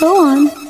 Go on.